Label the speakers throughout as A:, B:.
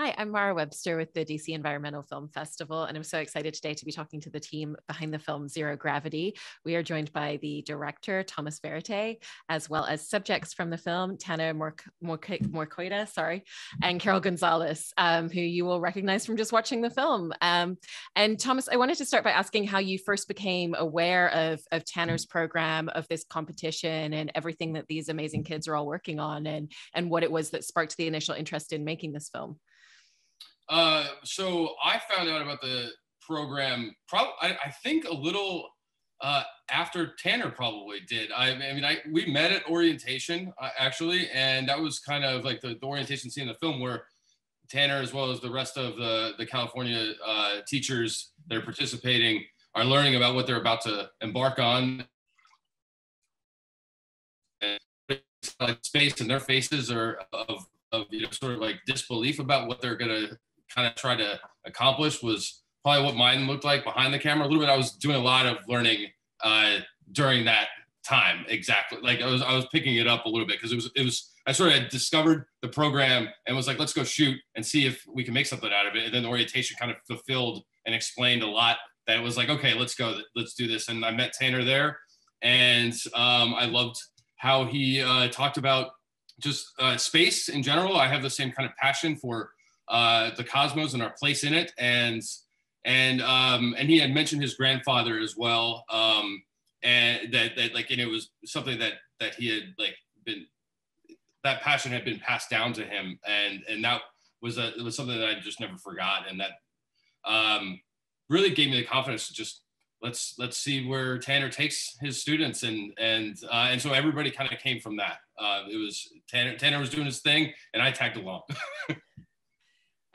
A: Hi, I'm Mara Webster with the DC Environmental Film Festival, and I'm so excited today to be talking to the team behind the film Zero Gravity. We are joined by the director, Thomas Verrette, as well as subjects from the film, Tanner Marcoida, sorry, and Carol Gonzalez, um, who you will recognize from just watching the film. Um, and Thomas, I wanted to start by asking how you first became aware of, of Tanner's program, of this competition, and everything that these amazing kids are all working on, and, and what it was that sparked the initial interest in making this film.
B: Uh, so I found out about the program. Probably, I, I think a little uh, after Tanner probably did. I, I, mean, I we met at orientation uh, actually, and that was kind of like the, the, orientation scene in the film where Tanner, as well as the rest of the the California uh, teachers that are participating, are learning about what they're about to embark on. And space and their faces are of, of you know sort of like disbelief about what they're gonna kind of tried to accomplish was probably what mine looked like behind the camera. A little bit, I was doing a lot of learning uh, during that time. Exactly, like I was, I was picking it up a little bit because it was, it was. I sort of discovered the program and was like, let's go shoot and see if we can make something out of it. And then the orientation kind of fulfilled and explained a lot. That it was like, okay, let's go, let's do this. And I met Tanner there, and um, I loved how he uh, talked about just uh, space in general. I have the same kind of passion for uh, the cosmos and our place in it, and and um, and he had mentioned his grandfather as well, um, and that that like and it was something that that he had like been that passion had been passed down to him, and and that was a it was something that I just never forgot, and that um, really gave me the confidence to just let's let's see where Tanner takes his students and and uh, and so everybody kind of came from that. Uh, it was Tanner Tanner was doing his thing and I tagged along.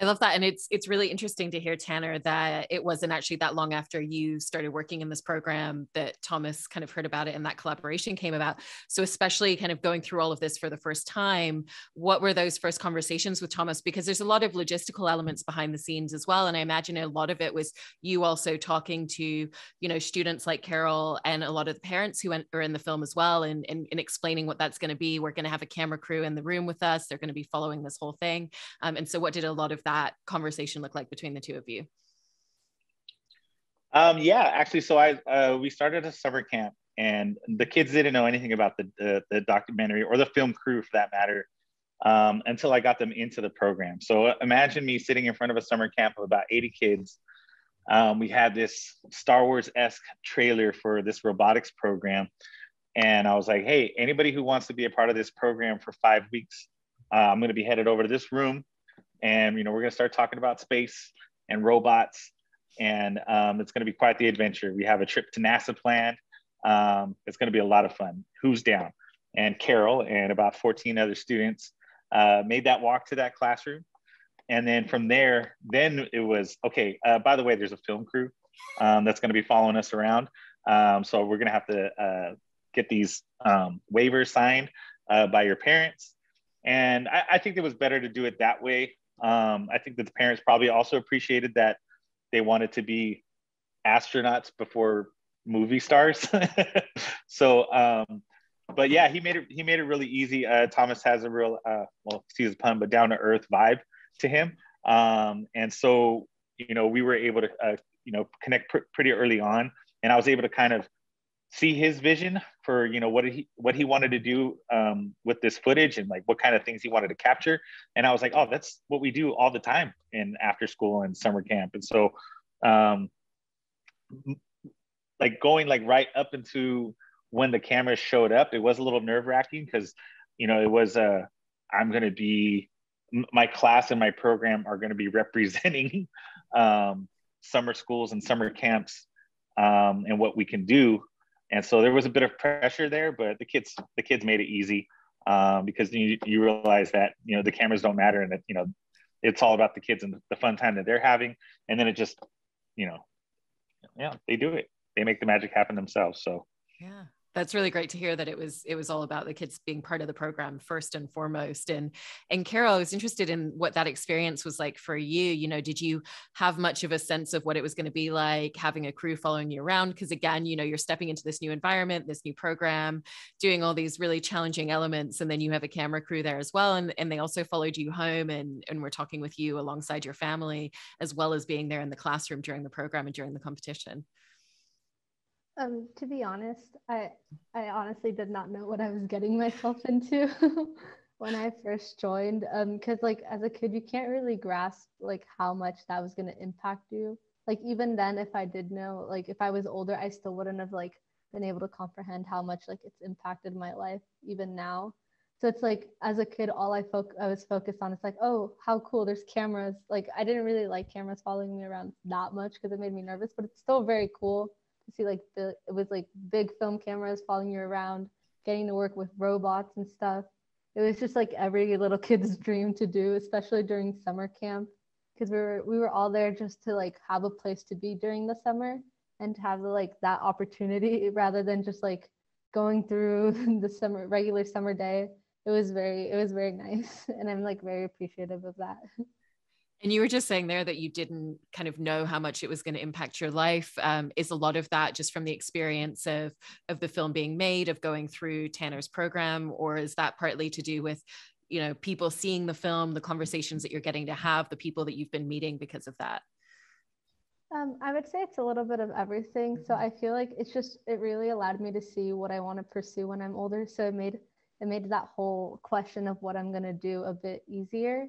A: I love that. And it's it's really interesting to hear, Tanner, that it wasn't actually that long after you started working in this program that Thomas kind of heard about it and that collaboration came about. So especially kind of going through all of this for the first time, what were those first conversations with Thomas? Because there's a lot of logistical elements behind the scenes as well. And I imagine a lot of it was you also talking to, you know, students like Carol and a lot of the parents who are in the film as well and, and, and explaining what that's going to be. We're going to have a camera crew in the room with us. They're going to be following this whole thing. Um, and so what did a lot of that that conversation look like between the two of you?
C: Um, yeah, actually, so I uh, we started a summer camp, and the kids didn't know anything about the the, the documentary or the film crew, for that matter, um, until I got them into the program. So imagine me sitting in front of a summer camp of about 80 kids. Um, we had this Star Wars esque trailer for this robotics program, and I was like, "Hey, anybody who wants to be a part of this program for five weeks, uh, I'm going to be headed over to this room and you know we're going to start talking about space and robots. And um, it's going to be quite the adventure. We have a trip to nasa planned. Um, it's going to be a lot of fun. Who's down? And carol and about 14 other students uh, made that walk to that classroom. And then from there then it was okay uh, by the way there's a film crew um, that's going to be following us around. Um, so we're going to have to uh, get these um, waivers signed uh, by your parents. And I, I, think it was better to do it that way um, I think that the parents probably also appreciated that they wanted to be astronauts before movie stars. so, um, but yeah, he made it. He made it really easy. Uh, Thomas has a real, uh, well, excuse the pun, but down to earth vibe to him. Um, and so, you know, we were able to, uh, you know, connect pr- pretty early on, and I was able to kind of see his vision for you know what he what he wanted to do um, with this footage and like what kind of things he wanted to capture. And i was like oh that's what we do all the time in after school and summer camp. And so um, like going like right up into when the cameras showed up it was a little nerve wracking because you know it was uh i'm going to be my class and my program are going to be representing um, summer schools and summer camps um, and what we can do and so there was a bit of pressure there, but the kids the kids made it easy um, because you, you realize that you know the cameras don't matter and that you know it's all about the kids and the fun time that they're having, and then it just you know yeah they do it. They make the magic happen themselves. So
A: yeah that's really great to hear that it was it was all about the kids being part of the program first and foremost. And and carol i was interested in what that experience was like for you. You know did you have much of a sense of what it was going to be like having a crew following you around? Because again you know you're stepping into this new environment this new program doing all these really challenging elements and then you have a camera crew there as well and, and they also followed you home and and we're talking with you alongside your family as well as being there in the classroom during the program and during the competition
D: um, to be honest, I I honestly did not know what I was getting myself into when I first joined. Um, because like as a kid, you can't really grasp like how much that was gonna impact you. Like even then, if I did know, like if I was older, I still wouldn't have like been able to comprehend how much like it's impacted my life even now. So it's like as a kid, all I foc- I was focused on is like, oh, how cool! There's cameras. Like I didn't really like cameras following me around that much because it made me nervous, but it's still very cool see like the it was like big film cameras following you around, getting to work with robots and stuff. It was just like every little kid's dream to do, especially during summer camp, because we were we were all there just to like have a place to be during the summer and to have like that opportunity rather than just like going through the summer regular summer day. It was very it was very nice, and I'm like very appreciative of that.
A: And you were just saying there that you didn't kind of know how much it was going to impact your life. Um, is a lot of that just from the experience of of the film being made, of going through Tanner's program, or is that partly to do with, you know, people seeing the film, the conversations that you're getting to have, the people that you've been meeting because of that?
D: Um, I would say it's a little bit of everything. So I feel like it's just it really allowed me to see what I want to pursue when I'm older. So it made it made that whole question of what I'm gonna do a bit easier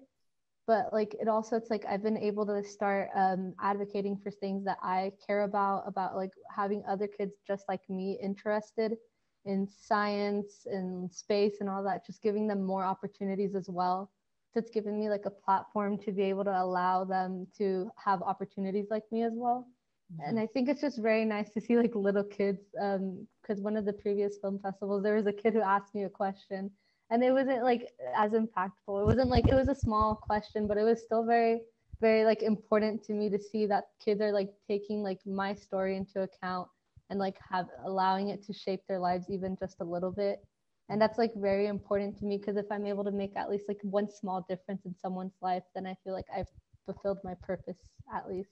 D: but like it also it's like i've been able to start um, advocating for things that i care about about like having other kids just like me interested in science and space and all that just giving them more opportunities as well so it's given me like a platform to be able to allow them to have opportunities like me as well mm-hmm. and i think it's just very nice to see like little kids because um, one of the previous film festivals there was a kid who asked me a question and it wasn't like as impactful. It wasn't like it was a small question but it was still very very like important to me to see that kids are like taking like my story into account and like have allowing it to shape their lives even just a little bit. And that's like very important to me because if i'm able to make at least like one small difference in someone's life then i feel like i've fulfilled my purpose at least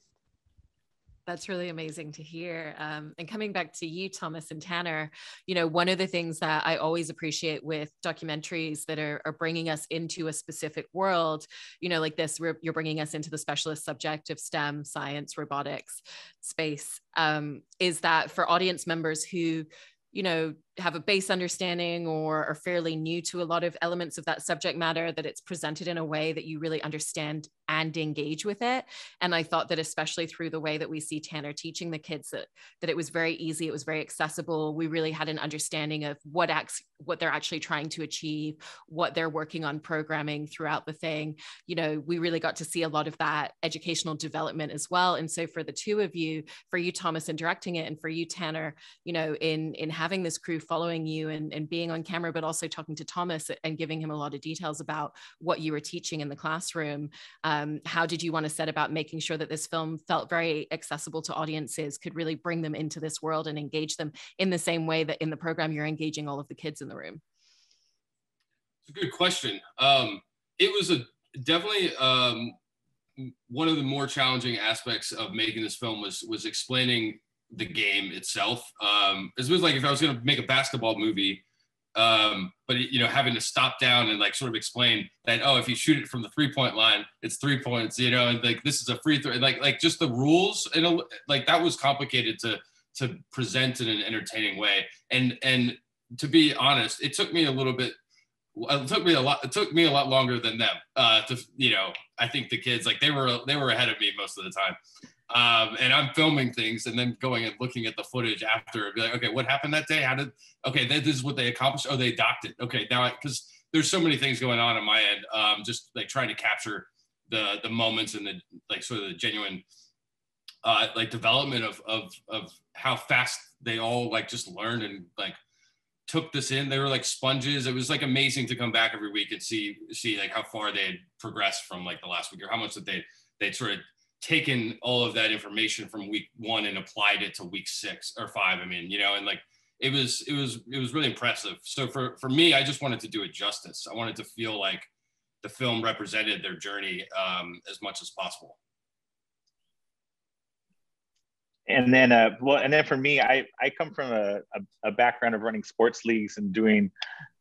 A: that's really amazing to hear. Um, and coming back to you, Thomas and Tanner, you know, one of the things that I always appreciate with documentaries that are, are bringing us into a specific world, you know, like this, you're bringing us into the specialist subject of STEM, science, robotics, space, um, is that for audience members who, you know, have a base understanding or are fairly new to a lot of elements of that subject matter, that it's presented in a way that you really understand and engage with it. And I thought that especially through the way that we see Tanner teaching the kids that that it was very easy, it was very accessible. We really had an understanding of what acts what they're actually trying to achieve, what they're working on programming throughout the thing. You know, we really got to see a lot of that educational development as well. And so for the two of you, for you, Thomas, in directing it, and for you, Tanner, you know, in in having this crew following you and, and being on camera, but also talking to Thomas and giving him a lot of details about what you were teaching in the classroom. Um, how did you want to set about making sure that this film felt very accessible to audiences, could really bring them into this world and engage them in the same way that in the program you're engaging all of the kids in the room?
B: It's a good question. Um, it was a definitely um, one of the more challenging aspects of making this film was was explaining the game itself. Um, it was like if I was going to make a basketball movie, um, but you know, having to stop down and like sort of explain that oh, if you shoot it from the three point line, it's three points, you know, and like this is a free throw, like like just the rules and like that was complicated to to present in an entertaining way. And and to be honest, it took me a little bit. It took me a lot. It took me a lot longer than them. Uh, to you know, I think the kids like they were they were ahead of me most of the time. Um, and I'm filming things and then going and looking at the footage after and be like, okay, what happened that day? How did, okay, this is what they accomplished. Oh, they docked it. Okay. Now, because there's so many things going on on my end, um, just like trying to capture the, the moments and the, like sort of the genuine, uh, like development of, of, of how fast they all like just learned and like took this in. They were like sponges. It was like amazing to come back every week and see, see like how far they had progressed from like the last week or how much that they, they sort of taken all of that information from week one and applied it to week six or five. I mean, you know, and like it was it was it was really impressive. So for for me, I just wanted to do it justice. I wanted to feel like the film represented their journey um, as much as possible.
C: And then, uh, well, and then for me, I I come from a, a, a background of running sports leagues and doing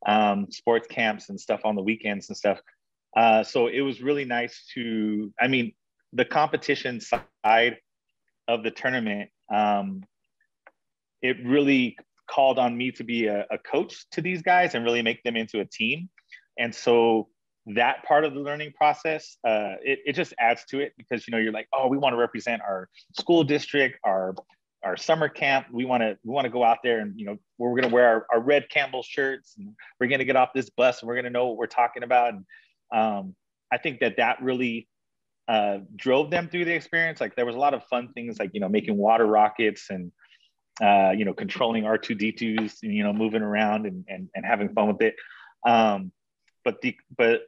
C: um, sports camps and stuff on the weekends and stuff. Uh, so it was really nice to, I mean, the competition side of the tournament, um, it really called on me to be a, a coach to these guys and really make them into a team. And so that part of the learning process, uh, it, it just adds to it because you know you're like, oh, we want to represent our school district, our our summer camp. We want to we want to go out there and you know we're going to wear our, our red Campbell shirts and we're going to get off this bus and we're going to know what we're talking about. And um, I think that that really uh, drove them through the experience. Like there was a lot of fun things like you know making water rockets and uh, you know controlling R2D2s, you know moving around and and, and having fun with it. Um, but the but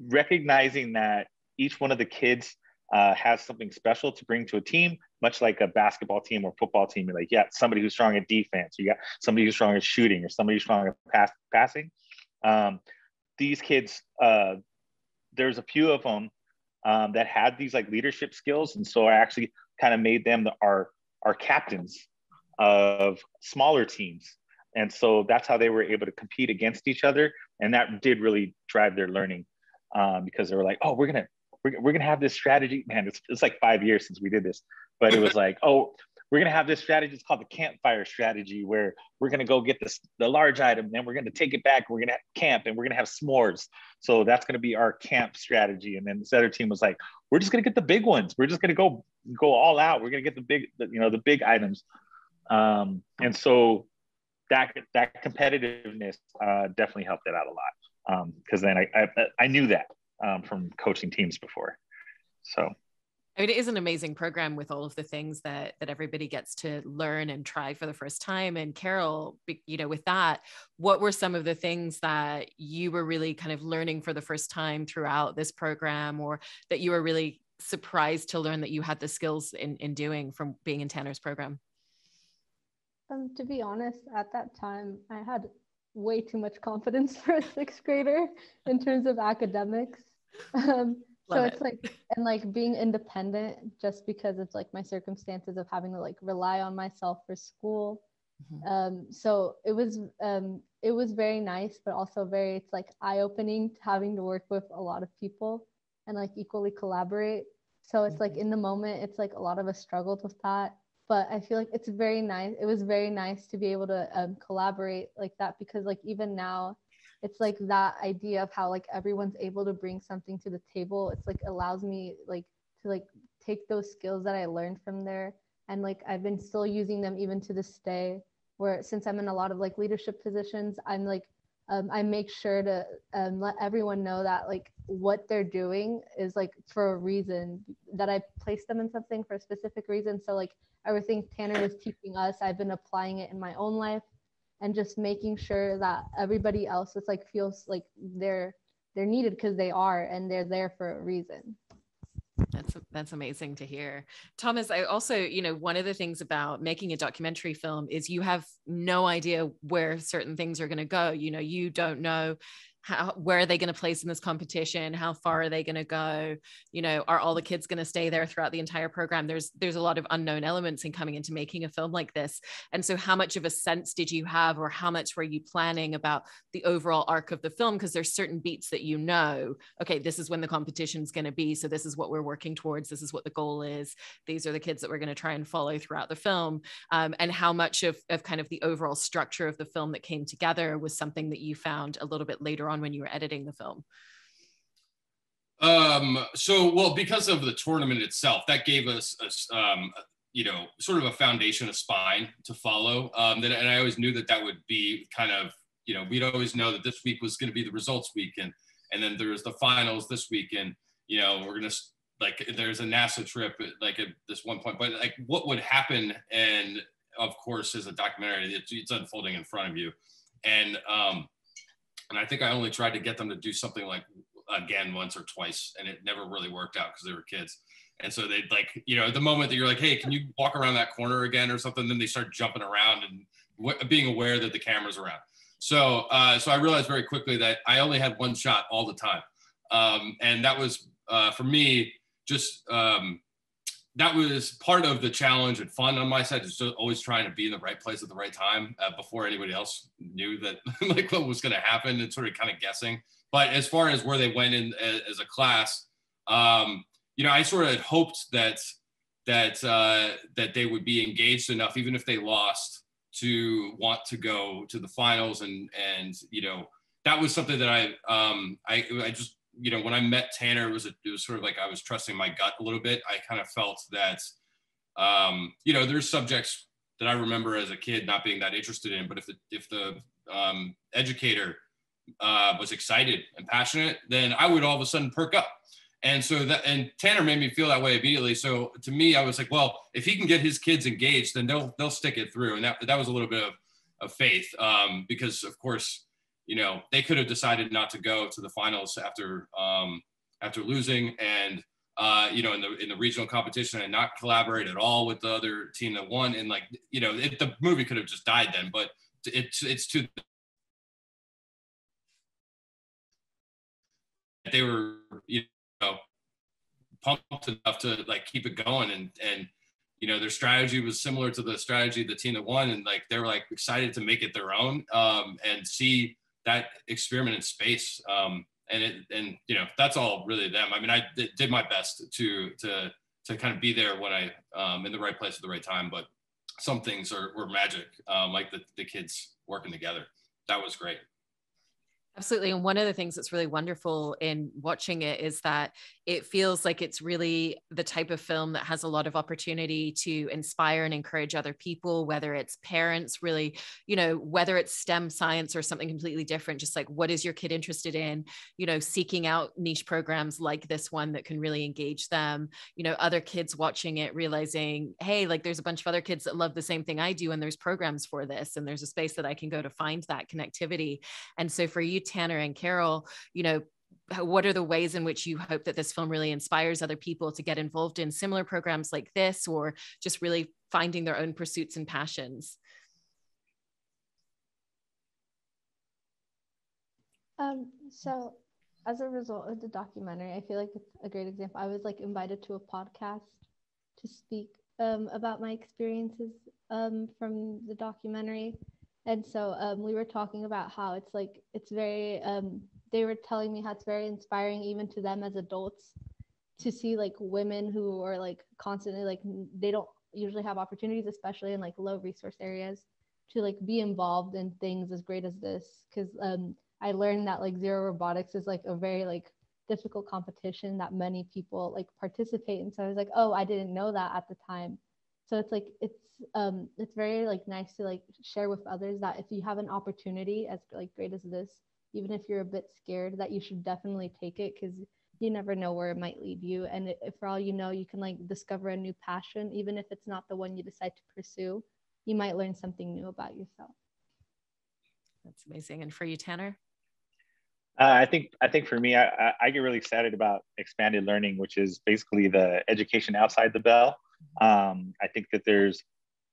C: recognizing that each one of the kids uh, has something special to bring to a team, much like a basketball team or football team. You're like, yeah, somebody who's strong at defense, you got somebody who's strong at shooting, or somebody who's strong at pass, passing. Um, these kids, uh, there's a few of them um, that had these like leadership skills, and so I actually kind of made them the, our our captains of smaller teams, and so that's how they were able to compete against each other, and that did really drive their learning um, because they were like, oh, we're gonna we're, we're gonna have this strategy. Man, it's, it's like five years since we did this, but it was like, oh, we're gonna have this strategy. It's called the campfire strategy, where we're gonna go get this the large item, then we're gonna take it back. We're gonna camp and we're gonna have s'mores. So that's gonna be our camp strategy. And then this other team was like, we're just gonna get the big ones. We're just gonna go go all out. We're gonna get the big, the, you know, the big items. Um, and so that that competitiveness uh, definitely helped it out a lot because um, then I, I, I knew that um, from coaching teams before. So.
A: I mean, it is an amazing program with all of the things that that everybody gets to learn and try for the first time. And Carol, you know, with that, what were some of the things that you were really kind of learning for the first time throughout this program, or that you were really surprised to learn that you had the skills in in doing from being in Tanner's program?
D: Um, to be honest, at that time, I had way too much confidence for a sixth grader in terms of academics. Um, so it's like and like being independent just because it's like my circumstances of having to like rely on myself for school. Mm-hmm. Um, so it was um, it was very nice, but also very it's like eye opening having to work with a lot of people and like equally collaborate. So it's mm-hmm. like in the moment, it's like a lot of us struggled with that but I feel like it's very nice. It was very nice to be able to um, collaborate like that because like even now, it's like that idea of how like everyone's able to bring something to the table. It's like allows me like to like take those skills that I learned from there and like I've been still using them even to this day. Where since I'm in a lot of like leadership positions, I'm like um, I make sure to um, let everyone know that like what they're doing is like for a reason that I placed them in something for a specific reason. So like everything Tanner was teaching us, I've been applying it in my own life and just making sure that everybody else is like feels like they're they're needed because they are and they're there for a reason.
A: That's that's amazing to hear. Thomas, I also, you know, one of the things about making a documentary film is you have no idea where certain things are going to go. You know, you don't know how where are they going to place in this competition? How far are they going to go? You know are all the kids going to stay there throughout the entire program? There's there's a lot of unknown elements in coming into making a film like this. And so how much of a sense did you have or how much were you planning about the overall arc of the film? Because there's certain beats that you know okay this is when the competition is going to be so this is what we're working towards this is what the goal is these are the kids that we're going to try and follow throughout the film. Um, and how much of, of kind of the overall structure of the film that came together was something that you found a little bit later on on when you were editing the film?
B: Um, so, well, because of the tournament itself, that gave us, a, um, you know, sort of a foundation, a spine to follow. Um, that, and I always knew that that would be kind of, you know, we'd always know that this week was going to be the results week, and and then there's the finals this week, and you know, we're gonna like there's a NASA trip like at this one point, but like what would happen, and of course, as a documentary, it's, it's unfolding in front of you, and um, and I think I only tried to get them to do something like again once or twice, and it never really worked out because they were kids. And so they'd like, you know, the moment that you're like, hey, can you walk around that corner again or something? Then they start jumping around and w- being aware that the camera's around. So, uh, so I realized very quickly that I only had one shot all the time, um, and that was uh, for me just um, that was part of the challenge and fun on my side. Just always trying to be in the right place at the right time uh, before anybody else knew that like what was going to happen and sort of kind of guessing. But as far as where they went in as, as a class, um, you know, I sort of hoped that that uh, that they would be engaged enough, even if they lost, to want to go to the finals. And and you know, that was something that I um, I I just you know, when I met Tanner, it was a, it was sort of like I was trusting my gut a little bit. I kind of felt that, um, you know, there's subjects that I remember as a kid not being that interested in, but if the if the um, educator uh, was excited and passionate, then I would all of a sudden perk up. And so that and Tanner made me feel that way immediately. So to me, I was like, well, if he can get his kids engaged, then they'll they'll stick it through. And that that was a little bit of, of faith um, because of course you know, they could have decided not to go to the finals after um, after losing, and uh, you know, in the in the regional competition, and not collaborate at all with the other team that won. And like, you know, it, the movie could have just died then, but it's it's to they were you know pumped enough to like keep it going and and you know their strategy was similar to the strategy of the team that won and like they were like excited to make it their own um, and see that experiment in space. Um, and it, and you know, that's all really them. I mean, I did my best to, to, to kind of be there when I, um, in the right place at the right time, but some things are, were magic. Um, like the, the kids working together. That was great.
A: Absolutely. And one of the things that's really wonderful in watching it is that it feels like it's really the type of film that has a lot of opportunity to inspire and encourage other people, whether it's parents, really, you know, whether it's STEM science or something completely different, just like what is your kid interested in, you know, seeking out niche programs like this one that can really engage them, you know, other kids watching it, realizing, hey, like there's a bunch of other kids that love the same thing I do, and there's programs for this, and there's a space that I can go to find that connectivity. And so for you, Tanner and Carol, you know, what are the ways in which you hope that this film really inspires other people to get involved in similar programs like this or just really finding their own pursuits and passions?
D: Um, so as a result of the documentary i feel like it's a great example. I was like invited to a podcast to speak um, about my experiences um, from the documentary and so um, we were talking about how it's like it's very um, they were telling me how it's very inspiring even to them as adults to see like women who are like constantly like they don't usually have opportunities especially in like low resource areas to like be involved in things as great as this. Because um, i learned that like zero robotics is like a very like difficult competition that many people like participate in. So i was like oh i didn't know that at the time so it's like it's um it's very like nice to like share with others that if you have an opportunity as like great as this even if you're a bit scared that you should definitely take it because you never know where it might lead you. And if for all you know you can like discover a new passion even if it's not the one you decide to pursue you might learn something new about yourself.
A: That's amazing. And for you tanner?
C: Uh, I think I think for me, I, I get really excited about expanded learning, which is basically the education outside the bell. Um, I think that there's,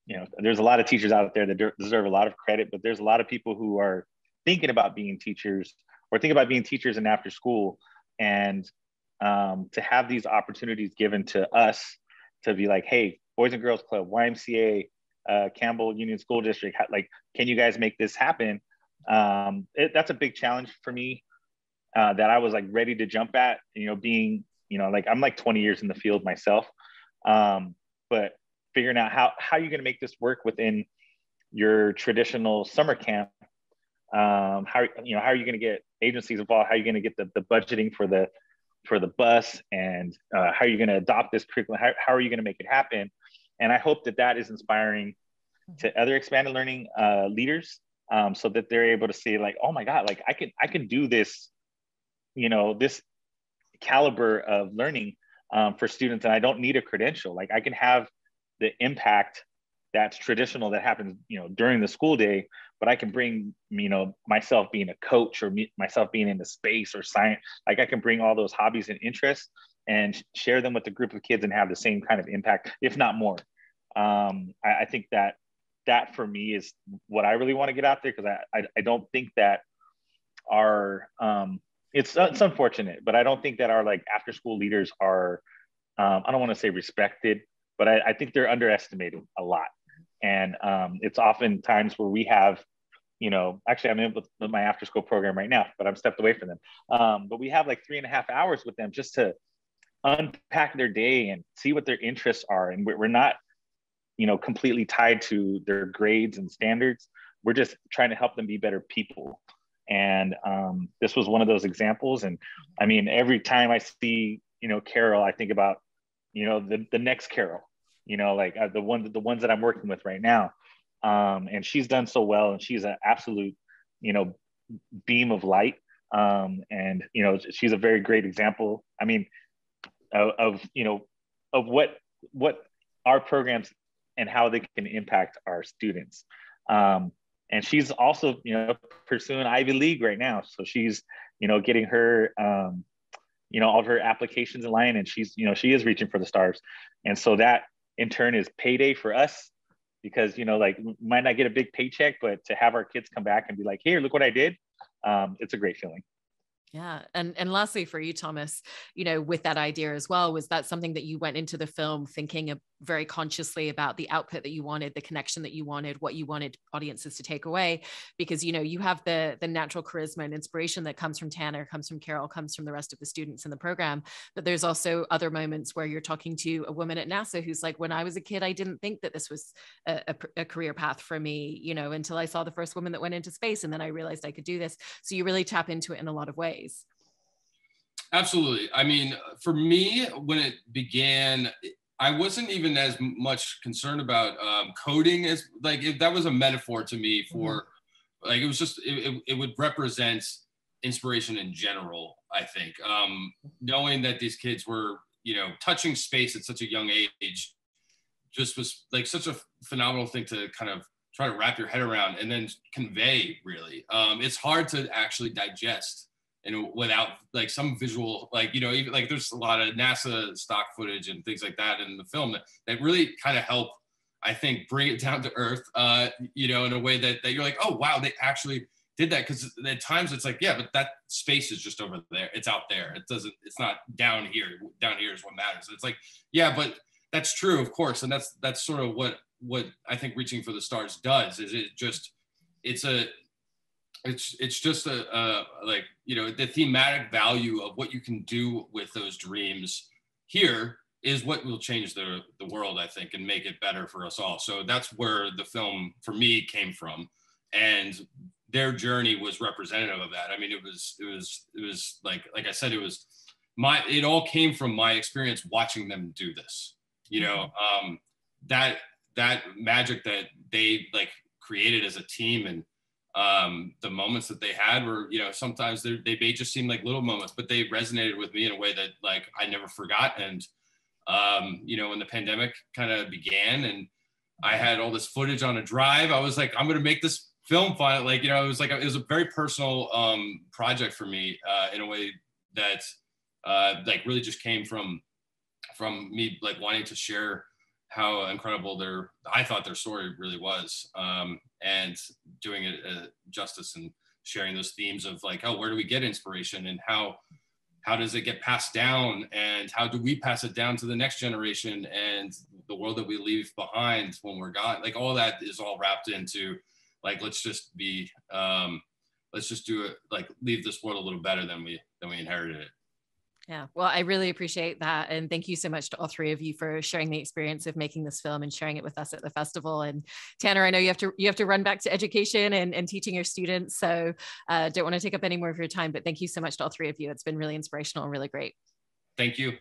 C: you know, there's a lot of teachers out there that deserve a lot of credit, but there's a lot of people who are thinking about being teachers or think about being teachers in after school. And um, to have these opportunities given to us to be like hey boys and girls club ymca uh, campbell union school district like can you guys make this happen? Um, it, that's a big challenge for me uh, that i was like ready to jump at you know being you know like i'm like 20 years in the field myself. Um, but figuring out how how you're going to make this work within your traditional summer camp. Um, how you know how are you going to get agencies involved? How are you going to get the, the budgeting for the for the bus? And uh, how are you going to adopt this curriculum? How, how are you going to make it happen? And i hope that that is inspiring to other expanded learning uh, leaders um, so that they're able to see like oh my god like i can i can do this you know this caliber of learning um, for students and i don't need a credential. Like i can have the impact that's traditional that happens you know during the school day but i can bring you know myself being a coach or me, myself being in the space or science like i can bring all those hobbies and interests and share them with a group of kids and have the same kind of impact if not more. Um, I, I, think that that for me is what I really want to get out there because I, I, I don't think that our um, it's it's unfortunate, but I don't think that our like after school leaders are um, I don't want to say respected, but I, I, think they're underestimated a lot. And um, it's often times where we have, you know, actually I'm in with, with my after school program right now, but I'm stepped away from them. Um, but we have like three and a half hours with them just to unpack their day and see what their interests are. And we're, we're not, you know, completely tied to their grades and standards. We're just trying to help them be better people. And um, this was one of those examples. And I mean, every time I see, you know, Carol, I think about, you know, the, the next Carol, you know, like uh, the one, the ones that I'm working with right now. Um, and she's done so well and she's an absolute, you know, beam of light. Um, and, you know, she's a very great example. I mean, of, of you know, of what, what our programs and how they can impact our students. Um, and she's also you know pursuing Ivy League right now. So she's you know getting her um, you know all of her applications in line, and she's you know she is reaching for the stars, and so that in turn is payday for us because you know like might not get a big paycheck, but to have our kids come back and be like, here, look what I did, um, it's a great feeling.
A: Yeah. And and lastly for you, Thomas, you know, with that idea as well, was that something that you went into the film thinking very consciously about the output that you wanted, the connection that you wanted, what you wanted audiences to take away? Because you know, you have the the natural charisma and inspiration that comes from Tanner, comes from Carol, comes from the rest of the students in the program. But there's also other moments where you're talking to a woman at NASA who's like, when I was a kid, I didn't think that this was a, a, a career path for me, you know, until I saw the first woman that went into space. And then I realized I could do this. So you really tap into it in a lot of ways ways.
B: Absolutely. I mean, for me, when it began, I wasn't even as much concerned about um, coding as like if that was a metaphor to me for mm-hmm. like it was just it, it, it, would represent inspiration in general. I think um, knowing that these kids were you know touching space at such a young age just was like such a phenomenal thing to kind of try to wrap your head around and then convey. Really, um, it's hard to actually digest and without like some visual like you know even like there's a lot of nasa stock footage and things like that in the film that, that really kind of help i think bring it down to earth uh you know in a way that, that you're like oh wow they actually did that. Because at times it's like yeah but that space is just over there. It's out there. It doesn't it's not down here. Down here is what matters. It's like yeah but that's true of course. And that's that's sort of what what i think reaching for the stars does is it just it's a it's it's just a, a like you know the thematic value of what you can do with those dreams here is what will change the the world i think and make it better for us all. So that's where the film for me came from. And their journey was representative of that. I mean it was it was it was like like i said it was my it all came from my experience watching them do this you know? Mm-hmm. um that that magic that they like created as a team and um, the moments that they had were, you know, sometimes they may just seem like little moments, but they resonated with me in a way that like I never forgot. And, um, you know, when the pandemic kind of began and I had all this footage on a drive, I was like, I'm going to make this film file. Like, you know, it was like, it was a very personal um, project for me uh, in a way that uh, like really just came from, from me like wanting to share how incredible their I thought their story really was, um, and doing it uh, justice and sharing those themes of like, oh, where do we get inspiration and how how does it get passed down and how do we pass it down to the next generation and the world that we leave behind when we're gone? Like all that is all wrapped into like let's just be um let's just do it like leave this world a little better than we than we inherited it
A: yeah, well, I really appreciate that. And thank you so much to all three of you for sharing the experience of making this film and sharing it with us at the festival. And Tanner, I know you have to you have to run back to education and, and teaching your students. So uh, don't want to take up any more of your time, but thank you so much to all three of you. It's been really inspirational and really great.
B: Thank you.